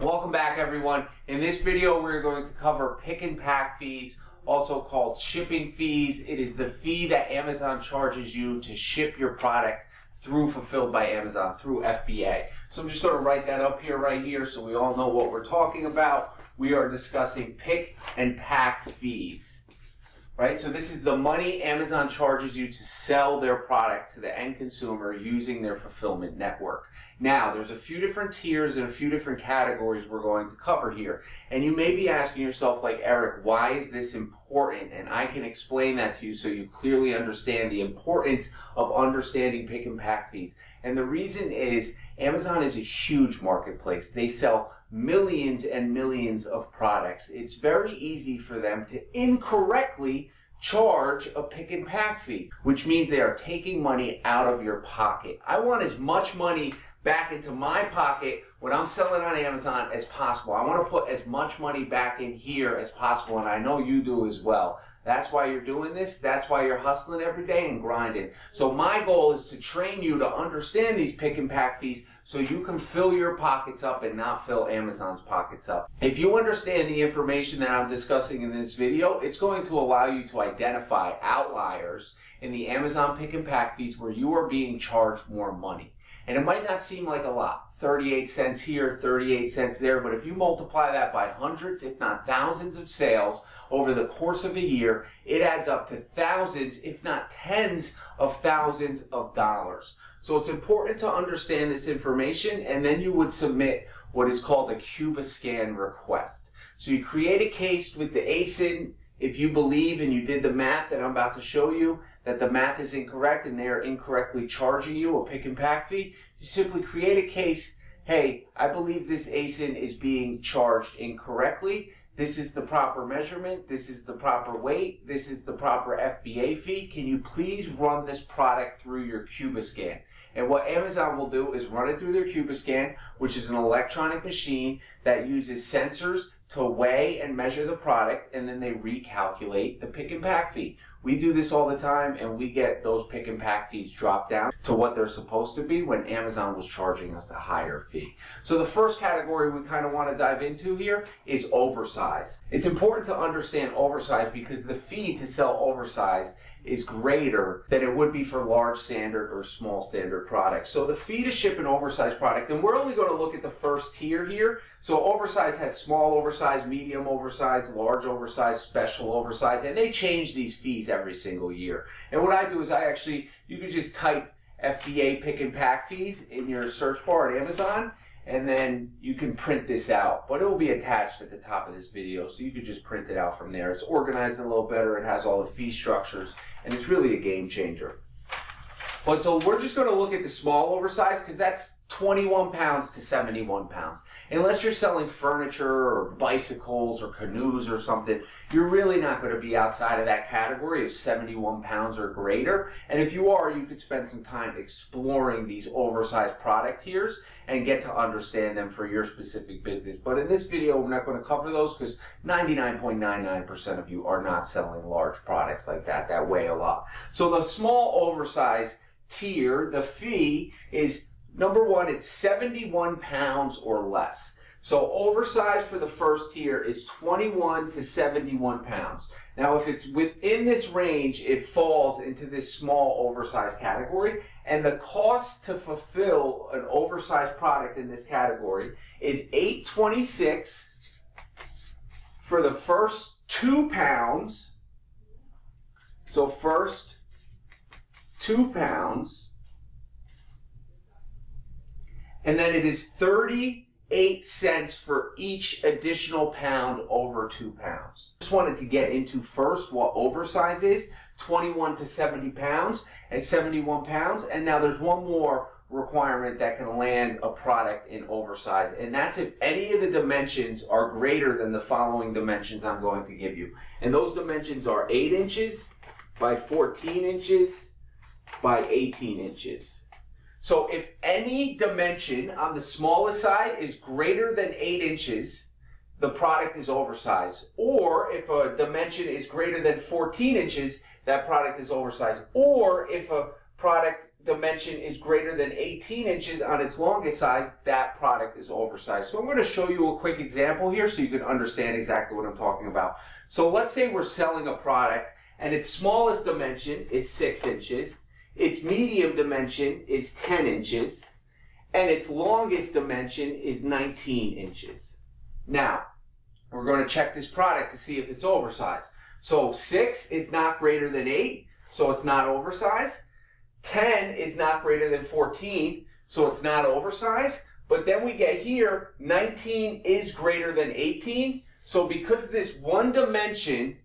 Welcome back everyone. In this video we're going to cover pick and pack fees, also called shipping fees. It is the fee that Amazon charges you to ship your product through Fulfilled by Amazon, through FBA. So I'm just going to write that up here right here so we all know what we're talking about. We are discussing pick and pack fees right? So this is the money Amazon charges you to sell their product to the end consumer using their fulfillment network. Now, there's a few different tiers and a few different categories we're going to cover here. And you may be asking yourself, like, Eric, why is this important? And I can explain that to you so you clearly understand the importance of understanding pick and pack fees. And the reason is Amazon is a huge marketplace. They sell millions and millions of products. It's very easy for them to incorrectly charge a pick and pack fee, which means they are taking money out of your pocket. I want as much money back into my pocket when I'm selling on Amazon as possible. I want to put as much money back in here as possible, and I know you do as well. That's why you're doing this. That's why you're hustling every day and grinding. So my goal is to train you to understand these pick and pack fees so you can fill your pockets up and not fill Amazon's pockets up. If you understand the information that I'm discussing in this video, it's going to allow you to identify outliers in the Amazon pick and pack fees where you are being charged more money. And it might not seem like a lot, 38 cents here, 38 cents there, but if you multiply that by hundreds, if not thousands of sales over the course of a year, it adds up to thousands, if not tens of thousands of dollars. So it's important to understand this information and then you would submit what is called a Cubiscan request. So you create a case with the ASIN if you believe and you did the math that I'm about to show you, that the math is incorrect and they are incorrectly charging you a pick and pack fee, you simply create a case, hey, I believe this ASIN is being charged incorrectly. This is the proper measurement. This is the proper weight. This is the proper FBA fee. Can you please run this product through your Cubiscan? And what Amazon will do is run it through their Cubiscan, which is an electronic machine that uses sensors to weigh and measure the product, and then they recalculate the pick and pack fee. We do this all the time, and we get those pick and pack fees dropped down to what they're supposed to be when Amazon was charging us a higher fee. So the first category we kind of want to dive into here is oversize. It's important to understand oversize because the fee to sell oversize is greater than it would be for large standard or small standard products. So the fee to ship an oversized product, and we're only going to look at the first tier here. So oversized has small oversized, medium oversized, large oversized, special oversized, and they change these fees every single year. And what I do is I actually, you can just type FBA pick and pack fees in your search bar at Amazon and then you can print this out. But it will be attached at the top of this video, so you can just print it out from there. It's organized a little better, it has all the fee structures, and it's really a game changer. But so we're just going to look at the small oversized because that's 21 pounds to 71 pounds. Unless you're selling furniture or bicycles or canoes or something, you're really not going to be outside of that category of 71 pounds or greater. And if you are, you could spend some time exploring these oversized product tiers and get to understand them for your specific business. But in this video, we're not going to cover those because 99.99% of you are not selling large products like that that weigh a lot. So the small oversized tier, the fee is number one, it's 71 pounds or less. So oversized for the first tier is 21 to 71 pounds. Now if it's within this range, it falls into this small oversized category. And the cost to fulfill an oversized product in this category is 826 for the first two pounds. So first two pounds. And then it is 38 cents for each additional pound over two pounds. Just wanted to get into first what oversize is, 21 to 70 pounds and 71 pounds. And now there's one more requirement that can land a product in oversize. And that's if any of the dimensions are greater than the following dimensions I'm going to give you. And those dimensions are 8 inches by 14 inches by 18 inches. So if any dimension on the smallest side is greater than 8 inches, the product is oversized. Or if a dimension is greater than 14 inches, that product is oversized. Or if a product dimension is greater than 18 inches on its longest size, that product is oversized. So I'm going to show you a quick example here so you can understand exactly what I'm talking about. So let's say we're selling a product and its smallest dimension is 6 inches, its medium dimension is 10 inches, and its longest dimension is 19 inches. Now, we're going to check this product to see if it's oversized. So 6 is not greater than 8, so it's not oversized. 10 is not greater than 14, so it's not oversized. But then we get here, 19 is greater than 18. So because this one dimension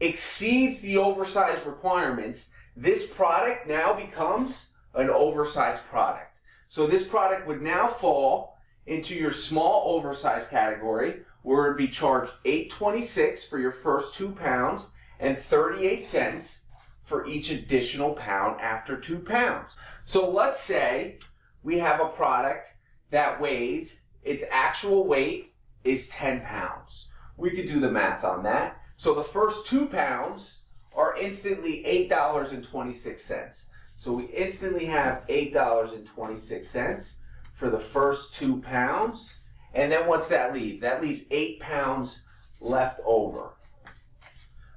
exceeds the oversized requirements, this product now becomes an oversized product. So this product would now fall into your small oversized category where it'd be charged 826 for your first two pounds and 38 cents for each additional pound after two pounds. So let's say we have a product that weighs, its actual weight is 10 pounds. We could do the math on that. So the first two pounds are instantly $8.26. So we instantly have $8.26 for the first two pounds. And then what's that leave? That leaves eight pounds left over.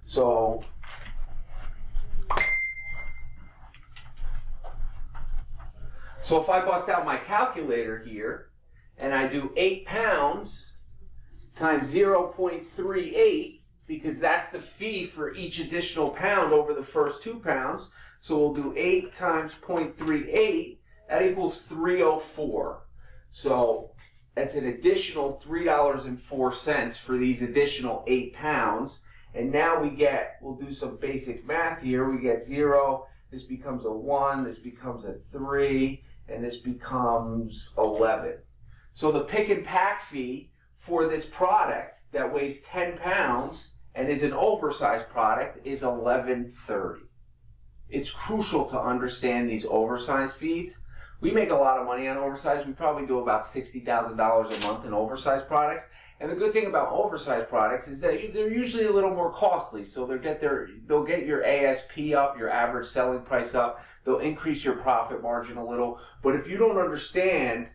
So So if I bust out my calculator here and I do 8 pounds times 0.38 because that's the fee for each additional pound over the first 2 pounds. So we'll do 8 times 0.38. That equals 304. So that's an additional $3.04 for these additional 8 pounds. And now we get, we'll do some basic math here. We get 0, this becomes a 1, this becomes a 3, and this becomes 11. So the pick and pack fee for this product that weighs 10 pounds and is an oversized product is 1130. It's crucial to understand these oversized fees. We make a lot of money on oversized. We probably do about $60,000 a month in oversized products. And the good thing about oversized products is that they're usually a little more costly. So they'll get their they'll get your ASP up, your average selling price up. They'll increase your profit margin a little. But if you don't understand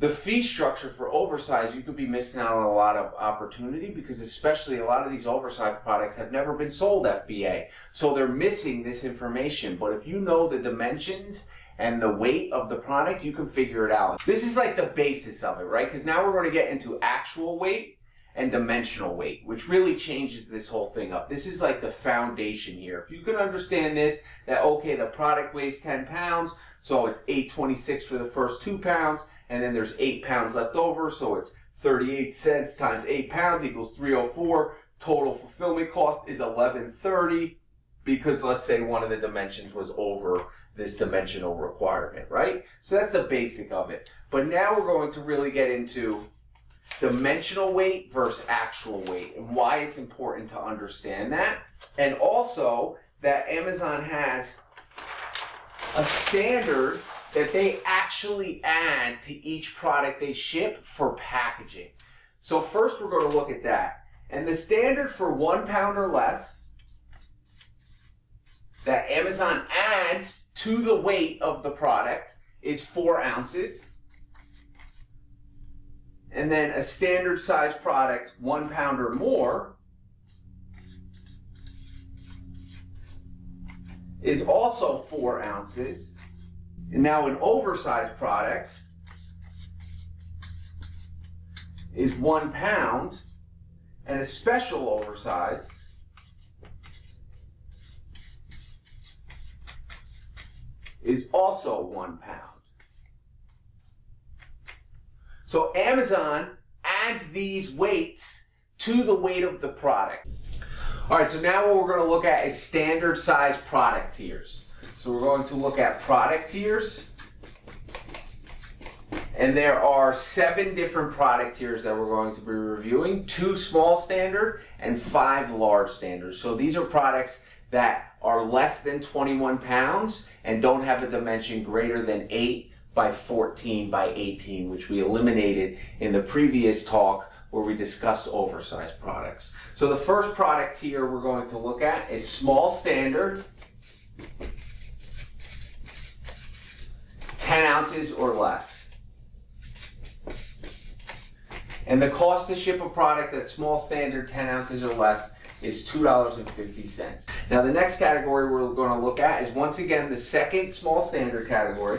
the fee structure for oversized, you could be missing out on a lot of opportunity because especially a lot of these oversized products have never been sold FBA. So they're missing this information. But if you know the dimensions and the weight of the product, you can figure it out. This is like the basis of it, right? Because now we're going to get into actual weight and dimensional weight, which really changes this whole thing up. This is like the foundation here. If you can understand this, that okay, the product weighs 10 pounds, so it's 826 for the first two pounds, and then there's eight pounds left over, so it's 38 cents times eight pounds equals 304. Total fulfillment cost is 1130 because let's say one of the dimensions was over this dimensional requirement, right? So that's the basic of it. But now we're going to really get into dimensional weight versus actual weight and why it's important to understand that. And also that Amazon has a standard that they actually add to each product they ship for packaging. So first we're going to look at that. And the standard for one pound or less that Amazon adds to the weight of the product is four ounces. And then a standard size product, one pound or more, is also four ounces. And now an oversized product is one pound, and a special oversize is also one pound. So Amazon adds these weights to the weight of the product. All right, so now what we're going to look at is standard size product tiers. So we're going to look at product tiers. And there are seven different product tiers that we're going to be reviewing. Two small standard and five large standards. So these are products that are less than 21 pounds and don't have a dimension greater than 8 by 14 by 18, which we eliminated in the previous talk where we discussed oversized products. So the first product here we're going to look at is small standard. 10 ounces or less. And the cost to ship a product that's small standard 10 ounces or less is $2.50. Now the next category we're going to look at is once again the second small standard category.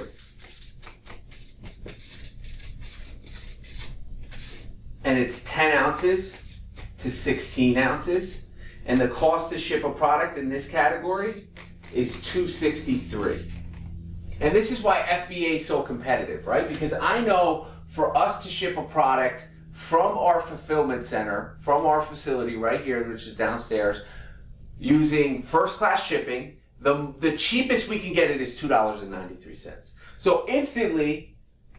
And it's 10 ounces to 16 ounces. And the cost to ship a product in this category is 263. And this is why FBA is so competitive, right? Because I know for us to ship a product from our fulfillment center, from our facility right here, which is downstairs, using first class shipping, the, the cheapest we can get it is $2.93. So instantly,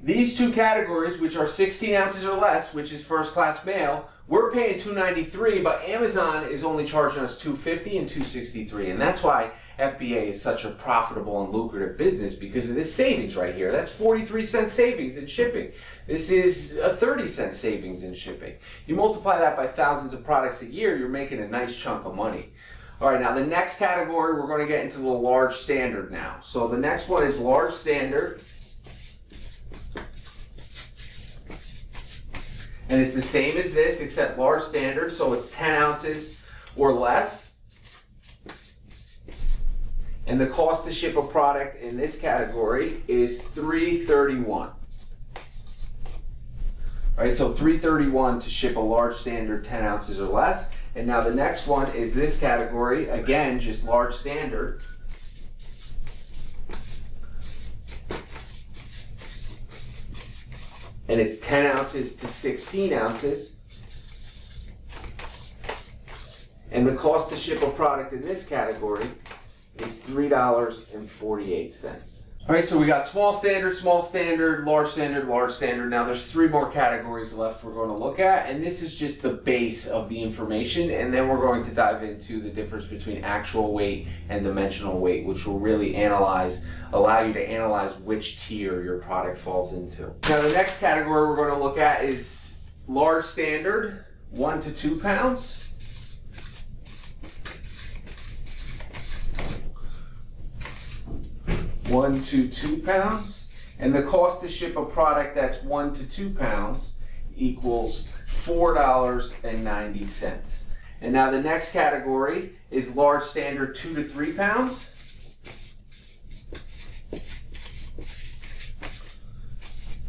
these two categories, which are 16 ounces or less, which is first class mail, we're paying 293, but Amazon is only charging us 250 and 263, and that's why FBA is such a profitable and lucrative business because of this savings right here. That's 43 cents savings in shipping. This is a 30 cent savings in shipping. You multiply that by thousands of products a year, you're making a nice chunk of money. All right, now the next category, we're going to get into the large standard now. So the next one is large standard. And it's the same as this, except large standard, so it's 10 ounces or less. And the cost to ship a product in this category is 331. All right, so 331 to ship a large standard 10 ounces or less. And now the next one is this category, again, just large standard. And it's 10 ounces to 16 ounces. And the cost to ship a product in this category is $3.48. All right, so we got small standard, small standard, large standard, large standard. Now there's three more categories left we're going to look at, and this is just the base of the information, and then we're going to dive into the difference between actual weight and dimensional weight, which will really analyze, allow you to analyze which tier your product falls into. Now the next category we're going to look at is large standard, one to two pounds. One to two pounds. And the cost to ship a product that's one to two pounds equals $4.90. And now the next category is large standard two to three pounds.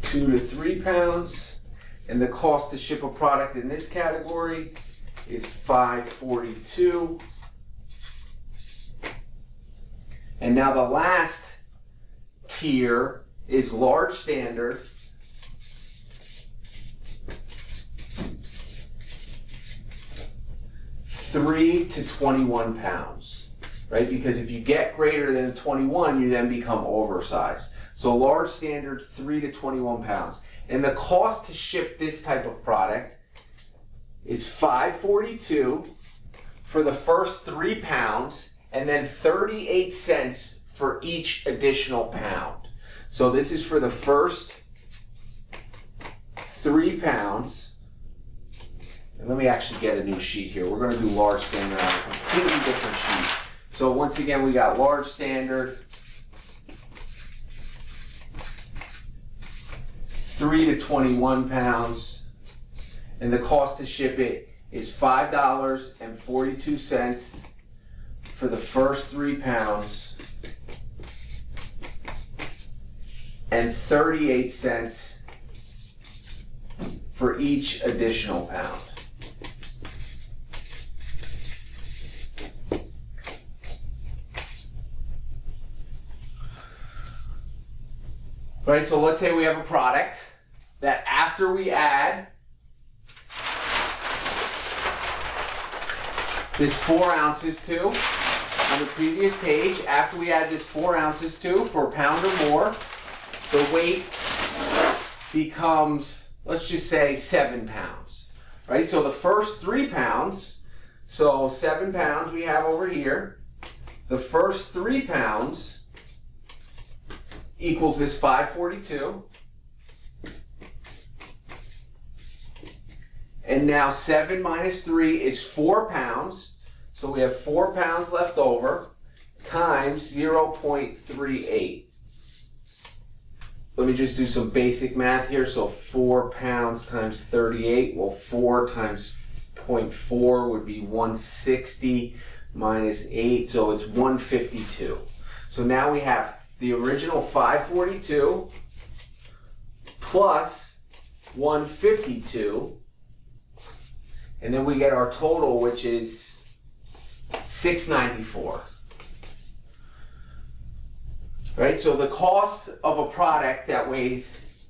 Two to three pounds. And the cost to ship a product in this category is 542. And now the last tier is large standard. Three to 21 pounds, right? Because if you get greater than 21, you then become oversized. So large standard, three to 21 pounds. And the cost to ship this type of product is 542 for the first three pounds and then 38 cents for each additional pound. So this is for the first three pounds. And let me actually get a new sheet here. We're going to do large standard on a completely different sheet. So once again, we got large standard, three to 21 pounds, and the cost to ship it is $5.42 for the first three pounds and 38 cents for each additional pound. Right, so let's say we have a product that after we add this four ounces to on the previous page, after we add this four ounces to for a pound or more, the weight becomes, let's just say, seven pounds, right? So the first three pounds, so seven pounds we have over here. The first three pounds equals this 542. And now 7 minus 3 is 4 pounds. So we have 4 pounds left over times 0.38. let me just do some basic math here. So 4 pounds times 38, well 4 times 0.4 would be 160 minus 8, so it's 152. So now we have the original 542 plus 152, and then we get our total, which is 694. Right, so the cost of a product that weighs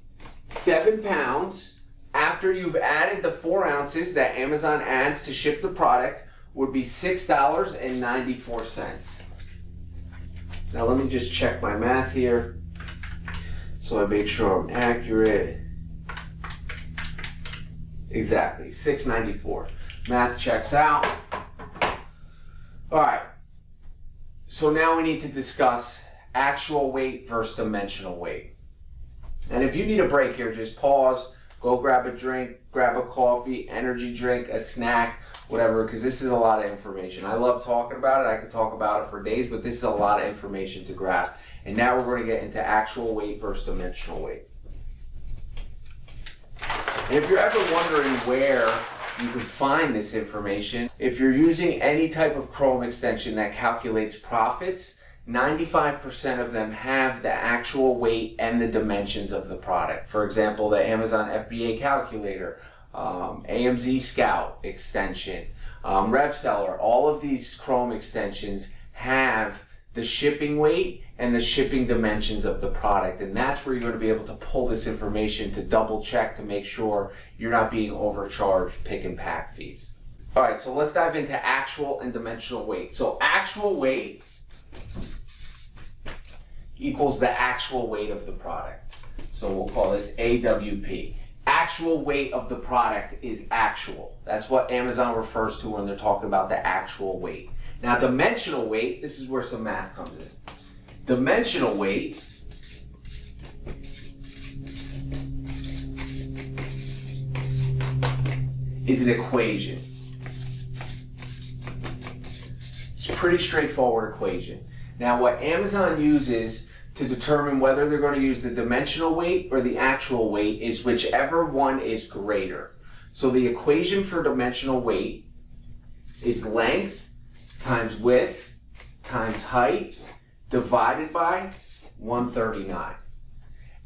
seven pounds after you've added the four ounces that Amazon adds to ship the product would be $6.94. Now let me just check my math here so I make sure I'm accurate. Exactly, 694. Math checks out. All right, so now we need to discuss actual weight versus dimensional weight. And if you need a break here, just pause, go grab a drink, grab a coffee, energy drink, a snack, whatever, because this is a lot of information. I love talking about it. I could talk about it for days, but this is a lot of information to grasp. And now we're going to get into actual weight versus dimensional weight. And if you're ever wondering where you can find this information, if you're using any type of Chrome extension that calculates profits, 95% of them have the actual weight and the dimensions of the product. For example, the Amazon FBA calculator, um, AMZ Scout extension, um, RevSeller, all of these Chrome extensions have the shipping weight and the shipping dimensions of the product. And that's where you're going to be able to pull this information to double check to make sure you're not being overcharged pick and pack fees. All right, so let's dive into actual and dimensional weight. So actual weight equals the actual weight of the product. So we'll call this AWP actual weight of the product is actual. That's what Amazon refers to when they're talking about the actual weight. Now, dimensional weight, this is where some math comes in. Dimensional weight is an equation. It's a pretty straightforward equation. Now, what Amazon uses to determine whether they're going to use the dimensional weight or the actual weight is whichever one is greater. So the equation for dimensional weight is length times width times height divided by 139.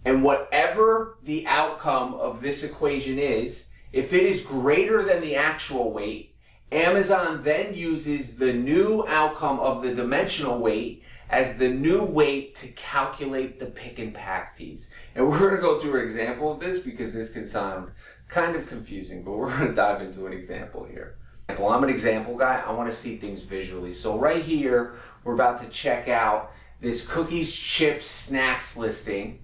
And whatever the outcome of this equation is, if it is greater than the actual weight, Amazon then uses the new outcome of the dimensional weight as the new weight to calculate the pick and pack fees. And we're going to go through an example of this because this can sound kind of confusing, but we're going to dive into an example here. Well, I'm an example guy. I want to see things visually. So right here, we're about to check out this cookies, chips, snacks listing,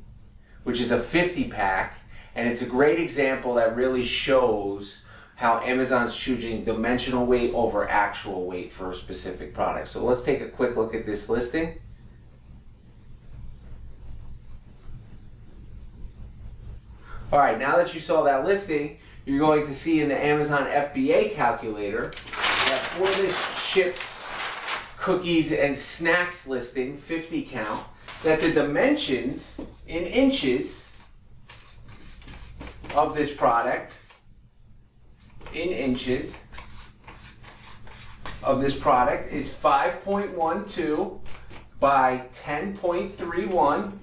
which is a 50 pack. And it's a great example that really shows how Amazon's choosing dimensional weight over actual weight for a specific product. So let's take a quick look at this listing. All right, now that you saw that listing, you're going to see in the Amazon FBA calculator that for this chips, cookies, and snacks listing, 50 count, that the dimensions in inches of this product in inches of this product is 5.12 by 10.31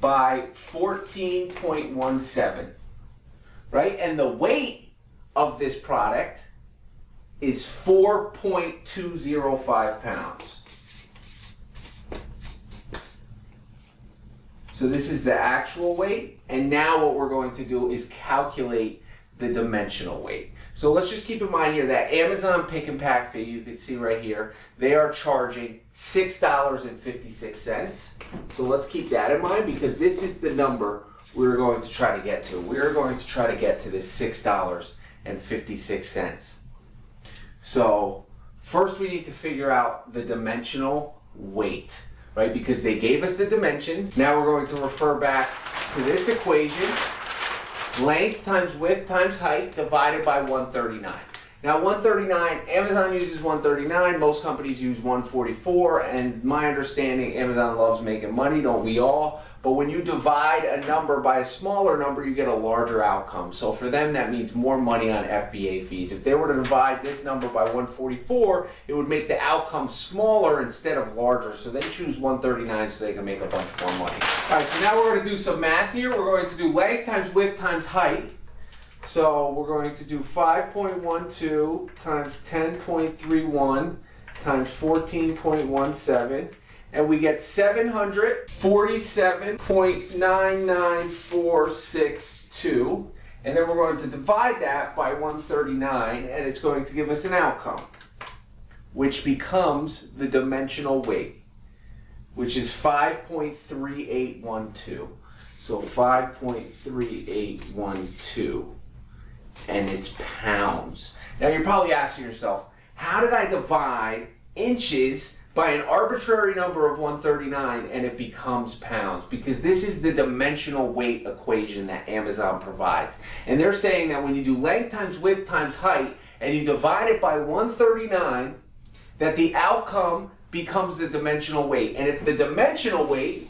by 14.17. Right? And the weight of this product is 4.205 pounds. So this is the actual weight. And now what we're going to do is calculate the dimensional weight. So let's just keep in mind here that Amazon pick and pack fee, you can see right here, they are charging $6.56. So let's keep that in mind because this is the number we're going to try to get to. We're going to try to get to this $6.56. So first we need to figure out the dimensional weight, right? Because they gave us the dimensions. Now we're going to refer back to this equation length times width times height divided by 139. Now 139, Amazon uses 139, most companies use 144, and my understanding, Amazon loves making money, don't we all? But when you divide a number by a smaller number, you get a larger outcome. So for them, that means more money on FBA fees. If they were to divide this number by 144, it would make the outcome smaller instead of larger. So they choose 139 so they can make a bunch more money. All right, so now we're going to do some math here. We're going to do length times width times height. So we're going to do 5.12 times 10.31 times 14.17 and we get 747.99462 and then we're going to divide that by 139 and it's going to give us an outcome which becomes the dimensional weight which is 5.3812 so 5.3812 and it's pounds. Now you're probably asking yourself, how did I divide inches by an arbitrary number of 139 and it becomes pounds? Because this is the dimensional weight equation that Amazon provides. And they're saying that when you do length times width times height and you divide it by 139, that the outcome becomes the dimensional weight. And if the dimensional weight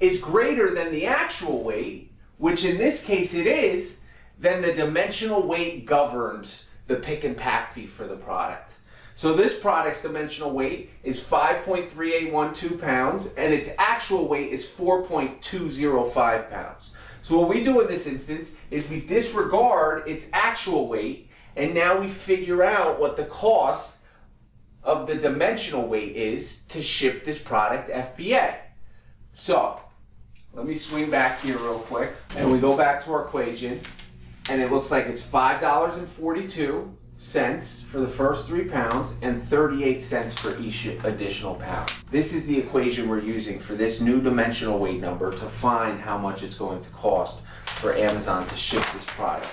is greater than the actual weight, which in this case it is, then the dimensional weight governs the pick and pack fee for the product. So this product's dimensional weight is 5.3812 pounds and its actual weight is 4.205 pounds. So what we do in this instance is we disregard its actual weight and now we figure out what the cost of the dimensional weight is to ship this product FBA. So let me swing back here real quick and we go back to our equation and it looks like it's $5.42 for the first three pounds and 38 cents for each additional pound. This is the equation we're using for this new dimensional weight number to find how much it's going to cost for Amazon to ship this product.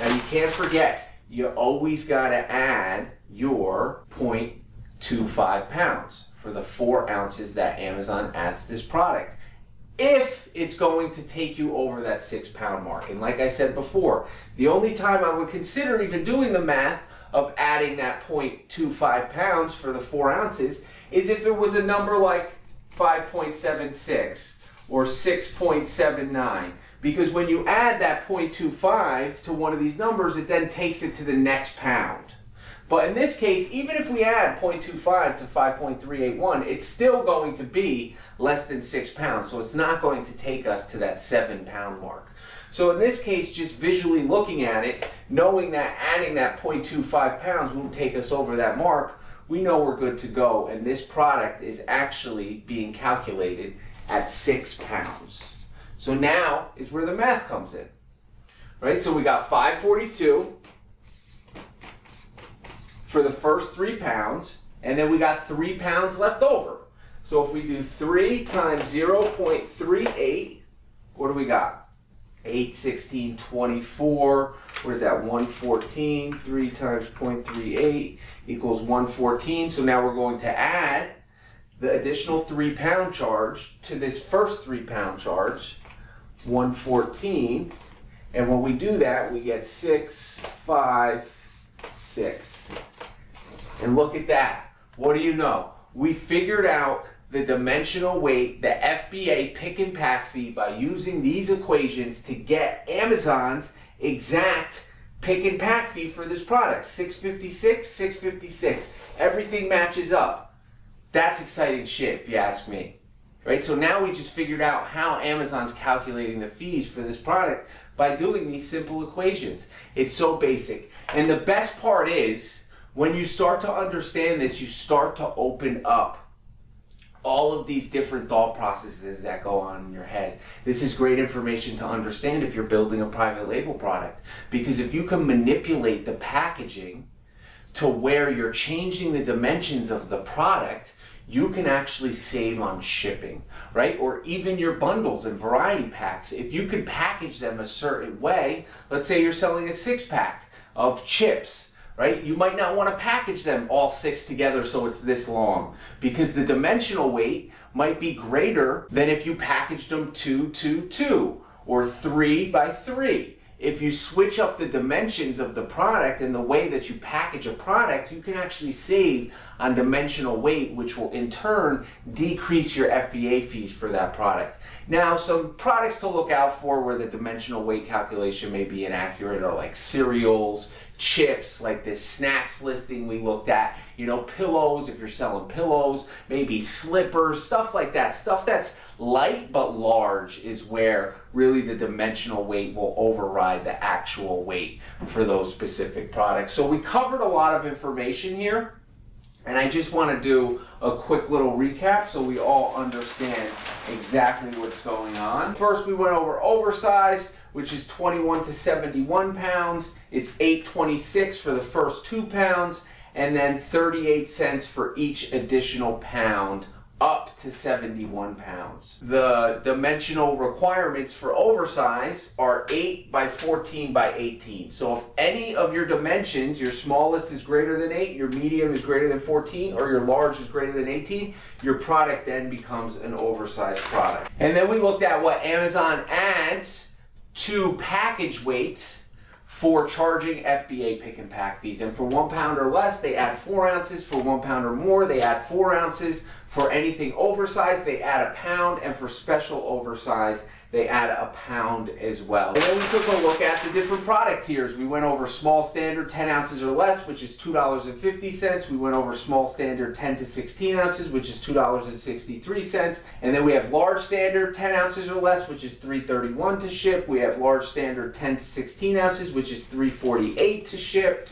Now you can't forget, you always got to add your 0.25 pounds for the four ounces that Amazon adds this product if it's going to take you over that six pound mark. And like I said before, the only time I would consider even doing the math of adding that 0.25 pounds for the four ounces is if it was a number like 5.76 or 6.79. Because when you add that 0.25 to one of these numbers, it then takes it to the next pound. But in this case, even if we add 0.25 to 5.381, it's still going to be less than 6 pounds. So it's not going to take us to that 7 pound mark. So in this case, just visually looking at it, knowing that adding that 0.25 pounds won't take us over that mark, we know we're good to go. And this product is actually being calculated at 6 pounds. So now is where the math comes in. Right, so we got 542 for the first three pounds, and then we got three pounds left over. So if we do 3 times 0.38, what do we got? 8, 16, 24. What is that? 114. 3 times 0.38 equals 114. So now we're going to add the additional 3 pound charge to this first 3 pound charge, 114. And when we do that, we get 6, 5, 6. And look at that. What do you know? We figured out the dimensional weight, the FBA pick and pack fee by using these equations to get Amazon's exact pick and pack fee for this product. 656, 656. Everything matches up. That's exciting shit if you ask me. Right? So now we just figured out how Amazon's calculating the fees for this product by doing these simple equations. It's so basic. And the best part is when you start to understand this, you start to open up all of these different thought processes that go on in your head. This is great information to understand if you're building a private label product. Because if you can manipulate the packaging to where you're changing the dimensions of the product, you can actually save on shipping, right? Or even your bundles and variety packs. If you could package them a certain way, let's say you're selling a six pack of chips right? You might not want to package them all six together so it's this long because the dimensional weight might be greater than if you packaged them two, two, two or three by three. if you switch up the dimensions of the product and the way that you package a product, you can actually save on dimensional weight, which will in turn decrease your FBA fees for that product. Now, some products to look out for where the dimensional weight calculation may be inaccurate are like cereals, chips, like this snacks listing we looked at, you know, pillows, if you're selling pillows, maybe slippers, stuff like that. Stuff that's light but large is where really the dimensional weight will override the actual weight for those specific products. So we covered a lot of information here. And I just want to do a quick little recap so we all understand exactly what's going on. First, we went over oversized, which is 21 to 71 pounds. It's 8.26 for the first two pounds, and then 38 cents for each additional pound up to 71 pounds. The dimensional requirements for oversize are 8 by 14 by 18. So if any of your dimensions, your smallest is greater than 8, your medium is greater than 14, or your large is greater than 18, your product then becomes an oversized product. And then we looked at what Amazon adds to package weights for charging FBA pick and pack fees. And for one pound or less, they add four ounces. For one pound or more, they add four ounces. For anything oversized, they add a pound. And for special oversized, they add a pound as well. And then we took a look at the different product tiers. We went over small standard 10 ounces or less, which is $2.50. We went over small standard 10 to 16 ounces, which is $2.63. And then we have large standard 10 ounces or less, which is $3.31 to ship. We have large standard 10 to 16 ounces, which is $3.48 to ship.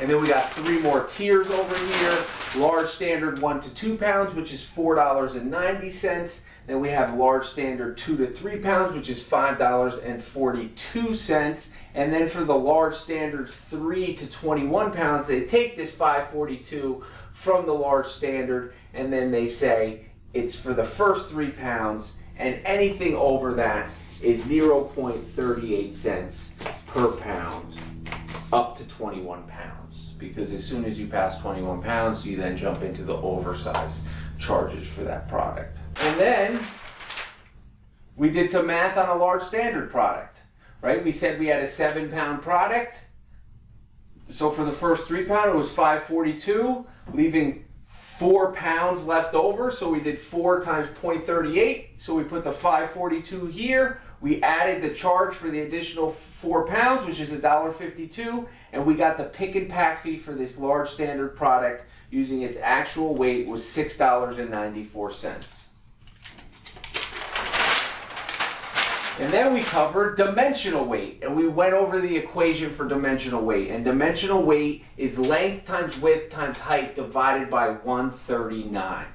And then we got three more tiers over here. Large standard one to two pounds, which is $4.90. Then we have large standard two to three pounds, which is $5.42. And then for the large standard three to 21 pounds, they take this 542 from the large standard and then they say it's for the first three pounds and anything over that is 0.38 cents per pound up to 21 pounds because as soon as you pass 21 pounds you then jump into the oversized charges for that product. And then we did some math on a large standard product, right? We said we had a seven pound product. So for the first three pound, it was 542, leaving four pounds left over. So we did four times 0.38. So we put the 542 here. We added the charge for the additional four pounds, which is $1.52, and we got the pick and pack fee for this large standard product using its actual weight was $6.94. And then we covered dimensional weight, and we went over the equation for dimensional weight. And dimensional weight is length times width times height divided by 139.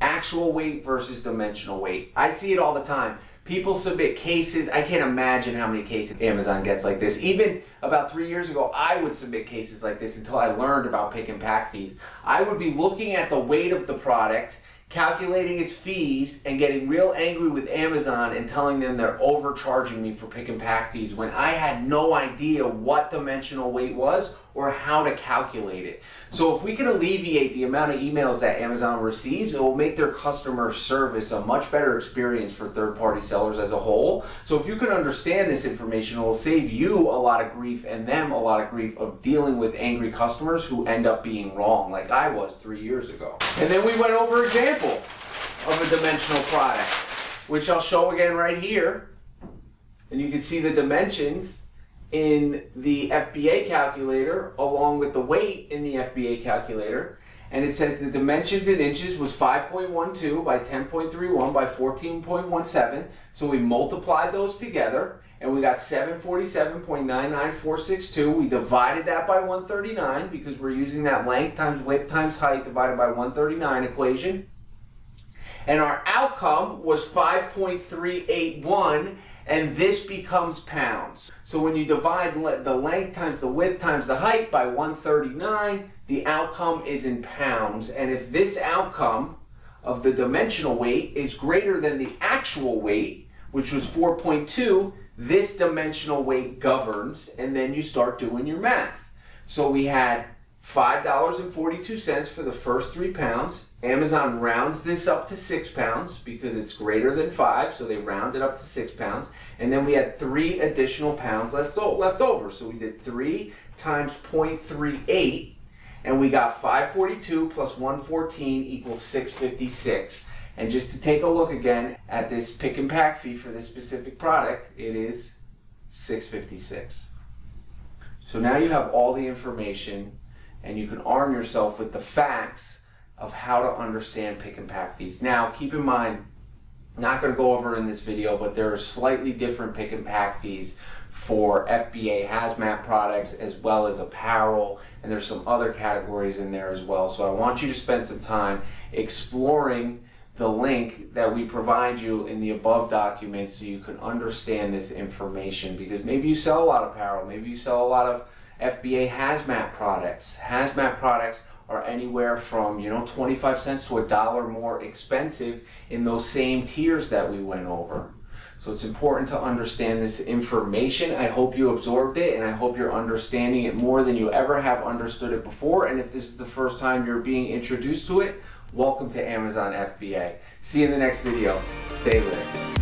Actual weight versus dimensional weight. I see it all the time. People submit cases. I can't imagine how many cases Amazon gets like this. Even about three years ago, I would submit cases like this until I learned about pick and pack fees. I would be looking at the weight of the product calculating its fees and getting real angry with Amazon and telling them they're overcharging me for pick and pack fees when I had no idea what dimensional weight was or how to calculate it. So if we can alleviate the amount of emails that Amazon receives, it will make their customer service a much better experience for third-party sellers as a whole. So if you can understand this information, it will save you a lot of grief and them a lot of grief of dealing with angry customers who end up being wrong like I was three years ago. And then we went over example of a dimensional product, which I'll show again right here. And you can see the dimensions in the FBA calculator along with the weight in the FBA calculator. And it says the dimensions in inches was 5.12 by 10.31 by 14.17. So we multiplied those together and we got 747.99462. We divided that by 139 because we're using that length times width times height divided by 139 equation. And our outcome was 5.381 and this becomes pounds. So when you divide the length times the width times the height by 139, the outcome is in pounds. And if this outcome of the dimensional weight is greater than the actual weight, which was 4.2, this dimensional weight governs, and then you start doing your math. So we had $5.42 for the first three pounds. Amazon rounds this up to six pounds because it's greater than five, so they round it up to six pounds. And then we had three additional pounds left over. So we did three times 0.38, and we got 542 plus 114 equals 656. And just to take a look again at this pick and pack fee for this specific product, it is 656. So now you have all the information and you can arm yourself with the facts of how to understand pick and pack fees. Now, keep in mind, not going to go over in this video, but there are slightly different pick and pack fees for FBA hazmat products as well as apparel, and there's some other categories in there as well. So I want you to spend some time exploring the link that we provide you in the above document so you can understand this information because maybe you sell a lot of apparel, maybe you sell a lot of FBA hazmat products. Hazmat products are anywhere from, you know, 25 cents to a dollar more expensive in those same tiers that we went over. So it's important to understand this information. I hope you absorbed it and I hope you're understanding it more than you ever have understood it before. And if this is the first time you're being introduced to it, welcome to Amazon FBA. See you in the next video. Stay lit.